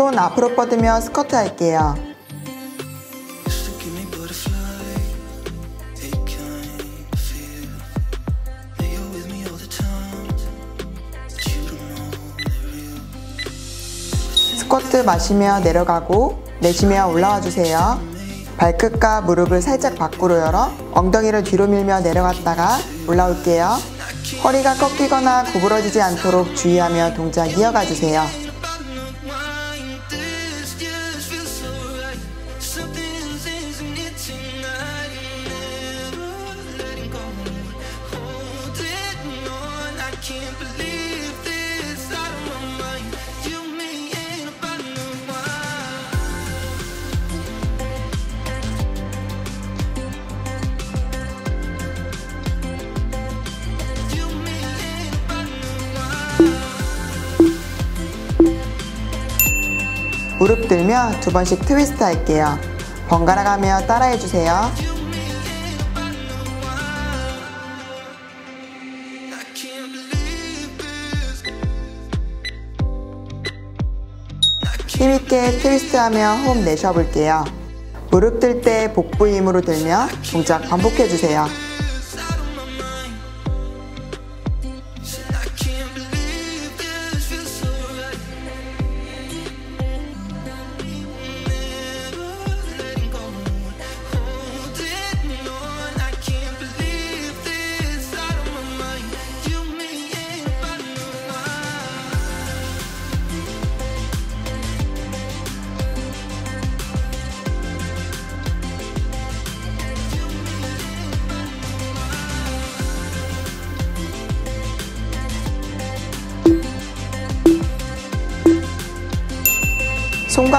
손 앞으로 뻗으며 스쿼트 할게요. 스쿼트 마시며 내려가고 내쉬며 올라와 주세요. 발끝과 무릎을 살짝 밖으로 열어 엉덩이를 뒤로 밀며 내려갔다가 올라올게요. 허리가 꺾이거나 구부러지지 않도록 주의하며 동작 이어가 주세요. 무릎 들며 두 번씩 트위스트 할게요. 번갈아 가며 따라해 주세요. 힘있게 트위스트 하며 호흡 내쉬어 볼게요. 무릎 들 때 복부 힘으로 들며 동작 반복해 주세요.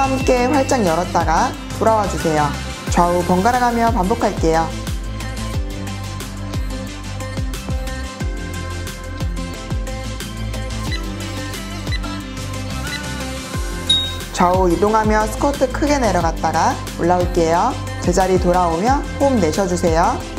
함께 활짝 열었다가 돌아와 주세요. 좌우 번갈아 가며 반복할게요. 좌우 이동하며 스쿼트 크게 내려갔다가 올라올게요. 제자리 돌아오며 호흡 내쉬어주세요.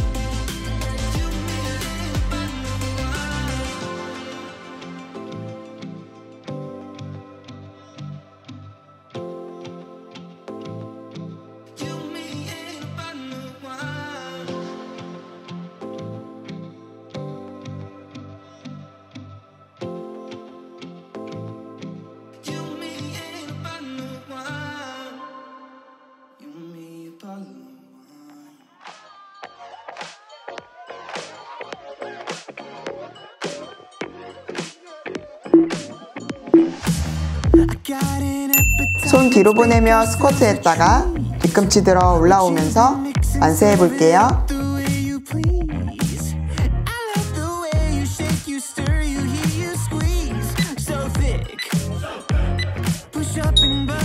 손 뒤로 보내며 스쿼트 했다가 뒤꿈치 들어 올라오면서 만세 해볼게요.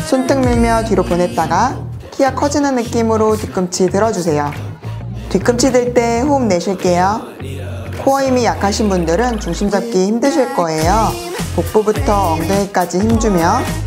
손등 밀며 뒤로 보냈다가 키가 커지는 느낌으로 뒤꿈치 들어주세요. 뒤꿈치 들 때 호흡 내쉴게요. 코어 힘이 약하신 분들은 중심 잡기 힘드실 거예요. 복부부터 엉덩이까지 힘주며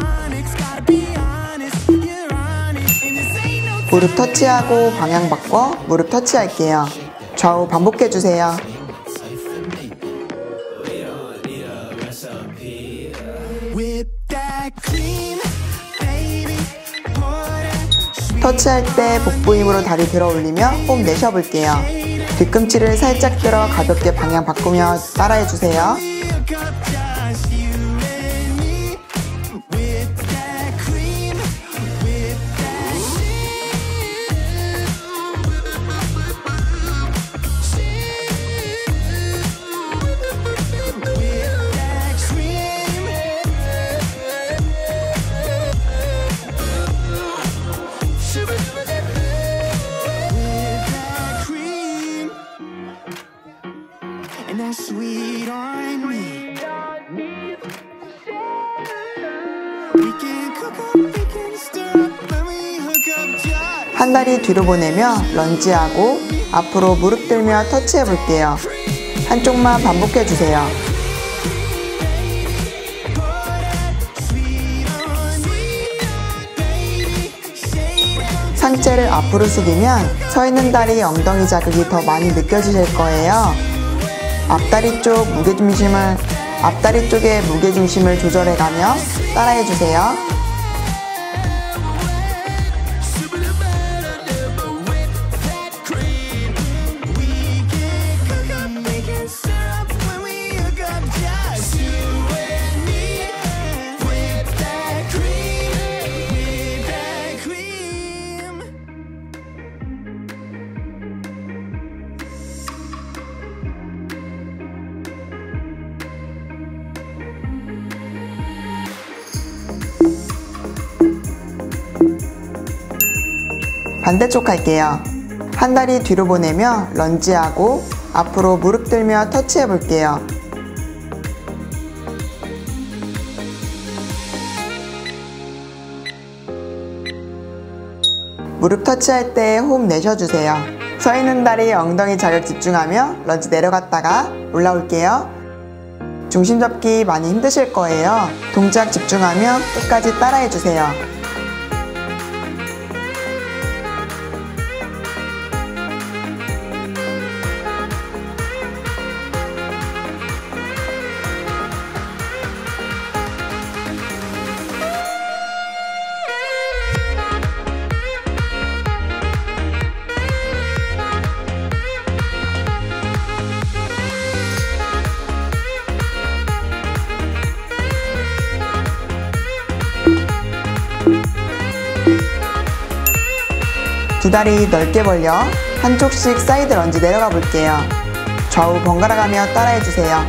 무릎 터치하고 방향 바꿔 무릎 터치할게요. 좌우 반복해주세요. 터치할 때 복부 힘으로 다리 들어 올리며 호흡 내쉬어 볼게요. 뒤꿈치를 살짝 들어 가볍게 방향 바꾸며 따라해주세요. 뒤로 보내며 런지하고 앞으로 무릎 들며 터치해 볼게요. 한쪽만 반복해 주세요. 상체를 앞으로 숙이면 서 있는 다리 엉덩이 자극이 더 많이 느껴지실 거예요. 앞다리 쪽 무게중심을 앞다리 쪽의 무게중심을 조절해가며 따라해 주세요. 반대쪽 할게요. 한 다리 뒤로 보내며 런지하고 앞으로 무릎 들며 터치해 볼게요. 무릎 터치할 때 호흡 내쉬어주세요. 서 있는 다리 엉덩이 자극 집중하며 런지 내려갔다가 올라올게요. 중심 잡기 많이 힘드실 거예요. 동작 집중하며 끝까지 따라해주세요. 두 다리 넓게 벌려 한쪽씩 side lunge 내려가 볼게요. 좌우 번갈아 가며 따라해 주세요.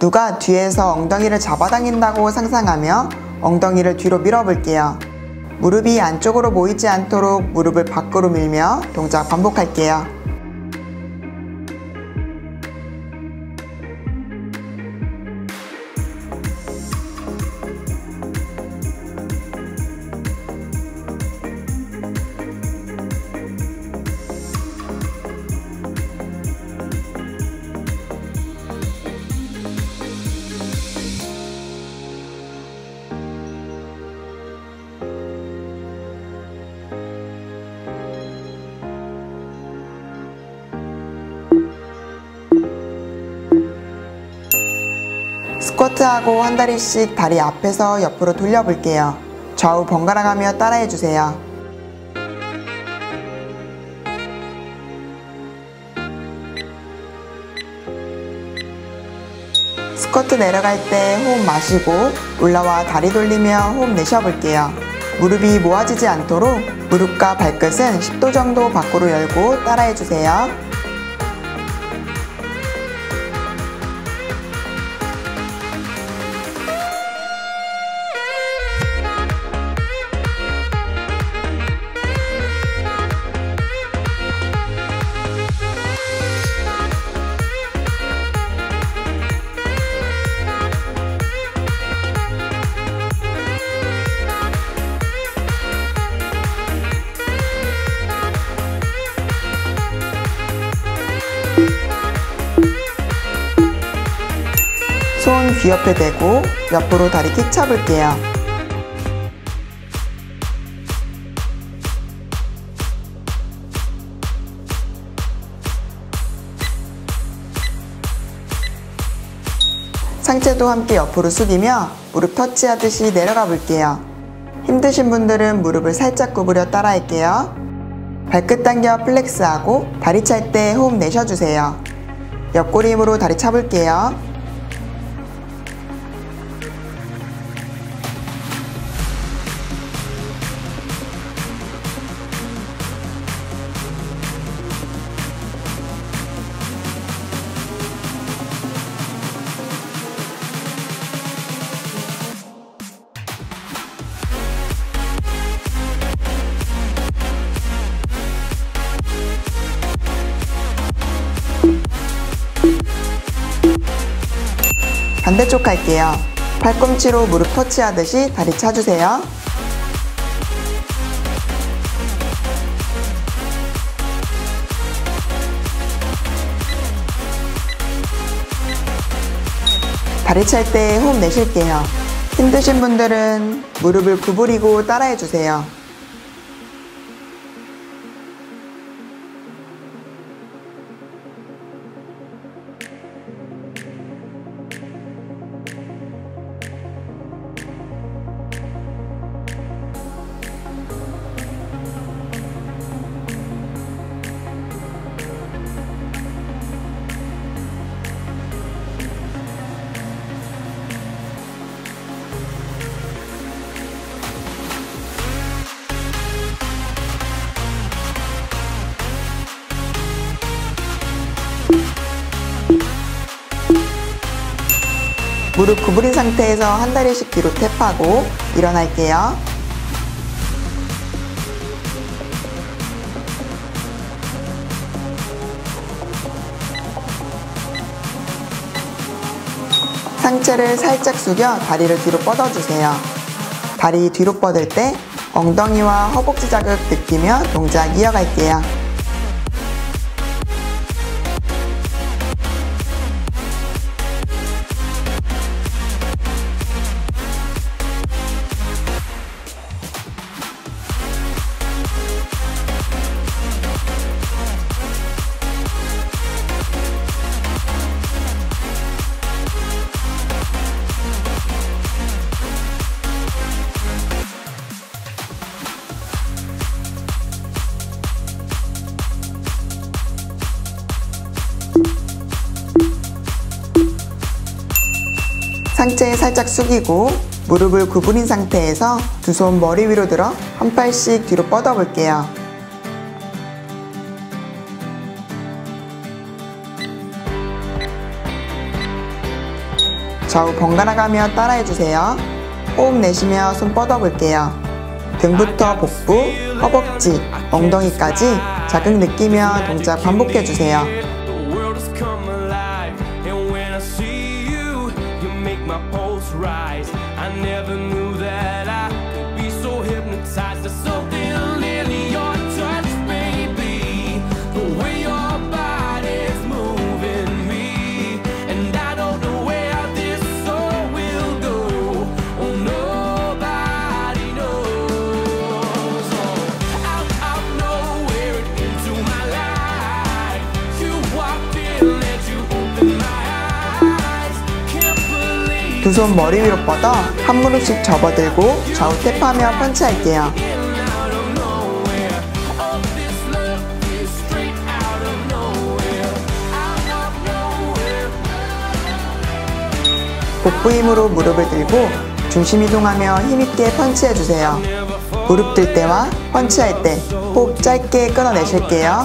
누가 뒤에서 엉덩이를 잡아당긴다고 상상하며 엉덩이를 뒤로 밀어볼게요. 무릎이 안쪽으로 모이지 않도록 무릎을 밖으로 밀며 동작 반복할게요. 하고 한 다리씩 다리 앞에서 옆으로 돌려볼게요. 좌우 번갈아 가며 따라해 주세요. 스쿼트 내려갈 때 호흡 마시고 올라와 다리 돌리며 호흡 내쉬어볼게요. 무릎이 모아지지 않도록 무릎과 발끝은 10도 정도 밖으로 열고 따라해 주세요. 옆에 대고 옆으로 다리 킥 차볼게요. 상체도 함께 옆으로 숙이며 무릎 터치하듯이 내려가 볼게요. 힘드신 분들은 무릎을 살짝 구부려 따라할게요. 발끝 당겨 flex하고 다리 찰 때 호흡 내쉬어주세요. 옆구리 힘으로 다리 차볼게요. 반대쪽 할게요. 팔꿈치로 무릎 터치하듯이 다리 차주세요. 다리 찰 때 호흡 내쉴게요. 힘드신 분들은 무릎을 구부리고 따라해 주세요. 상태에서 한 다리씩 뒤로 탭하고 일어날게요. 상체를 살짝 숙여 다리를 뒤로 뻗어주세요. 다리 뒤로 뻗을 때 엉덩이와 허벅지 자극 느끼며 동작 이어갈게요. 살짝 숙이고 무릎을 구부린 상태에서 두 손 머리 위로 들어 한 팔씩 뒤로 뻗어 볼게요. 좌우 번갈아 가며 따라해 주세요. 호흡 내쉬며 손 뻗어 볼게요. 등부터 복부, 허벅지, 엉덩이까지 자극 느끼며 동작 반복해 주세요. I never knew 두 손 머리 위로 뻗어 한 무릎씩 접어들고 좌우 탭하며 펀치할게요. Oh. 복부 힘으로 무릎을 들고 중심 이동하며 힘있게 펀치해주세요. 무릎 들 때와 펀치할 때 호흡 짧게 끊어내실게요.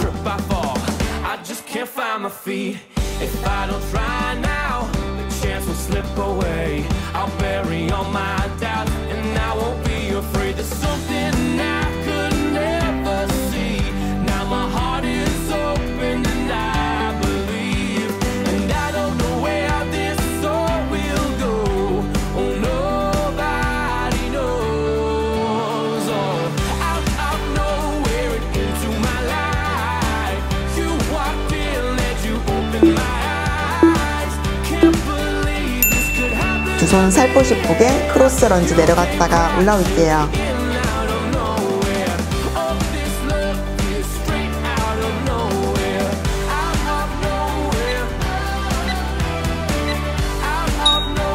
I'll bury 두 손 살포시 포개 cross lunge 내려갔다가 올라올게요.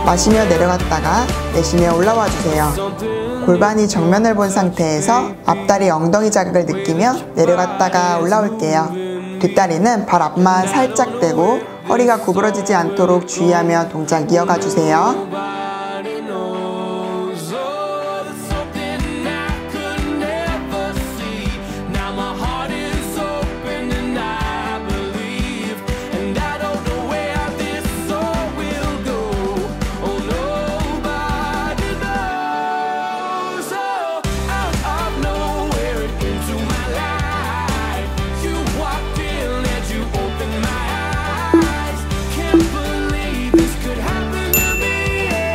마시며 내려갔다가 내쉬며 올라와 주세요. 골반이 정면을 본 상태에서 앞다리 엉덩이 자극을 느끼며 내려갔다가 올라올게요. 뒷다리는 발 앞만 살짝 대고 허리가 구부러지지 않도록 주의하며 동작 이어가 주세요.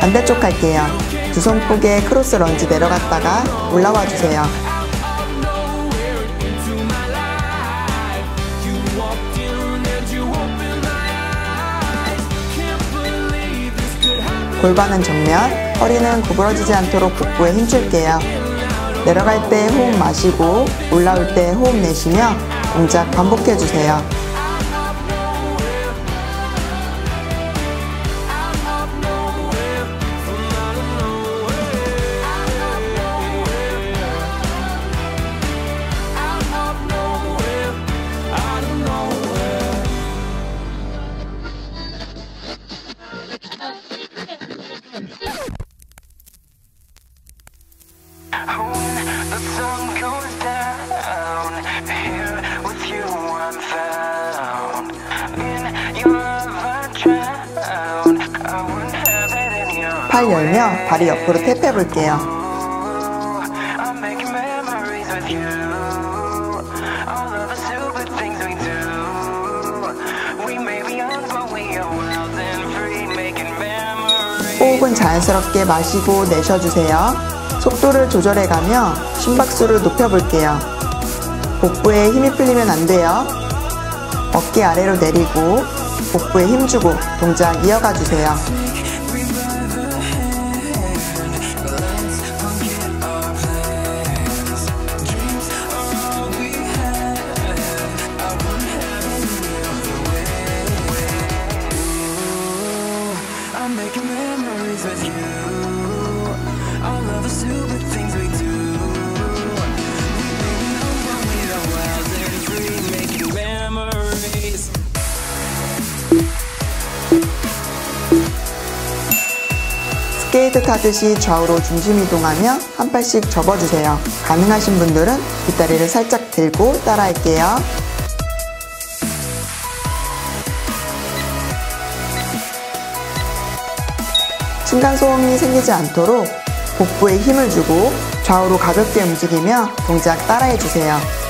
반대쪽 할게요. 두 손 포개 cross lunge 내려갔다가 올라와 주세요. 골반은 정면, 허리는 구부러지지 않도록 복부에 힘줄게요. 내려갈 때 호흡 마시고 올라올 때 호흡 내쉬며 동작 반복해 주세요. 팔 열며 다리 옆으로 탭해 볼게요. 호흡은 자연스럽게 마시고 내쉬어주세요. 속도를 조절해가며 심박수를 높여볼게요. 복부에 힘이 풀리면 안 돼요. 어깨 아래로 내리고 복부에 힘주고 동작 이어가 주세요. 스케이트 타듯이 좌우로 중심 이동하며 한 팔씩 접어주세요. 가능하신 분들은 뒷다리를 살짝 들고 따라할게요. 층간소음이 생기지 않도록 복부에 힘을 주고 좌우로 가볍게 움직이며 동작 따라해주세요.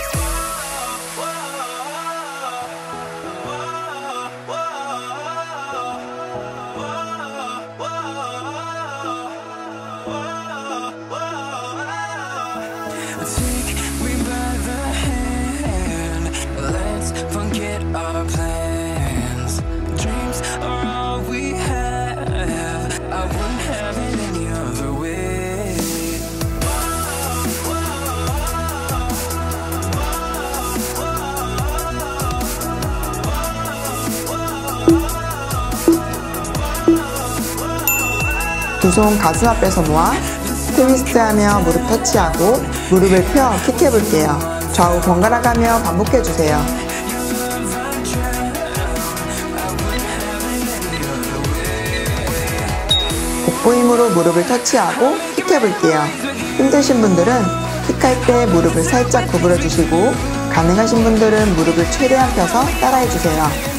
두 손 가슴 앞에서 모아 트위스트 하며 무릎 터치하고 무릎을 펴 킥해 볼게요. 좌우 번갈아 가며 반복해 주세요. 복부 힘으로 무릎을 터치하고 킥해 볼게요. 힘드신 분들은 킥할 때 무릎을 살짝 구부려 주시고 가능하신 분들은 무릎을 최대한 펴서 따라해 주세요.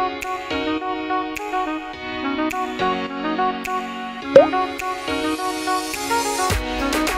Thank you.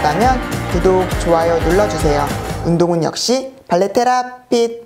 좋았다면 구독, 좋아요 눌러주세요. 운동은 역시 발레테라핏!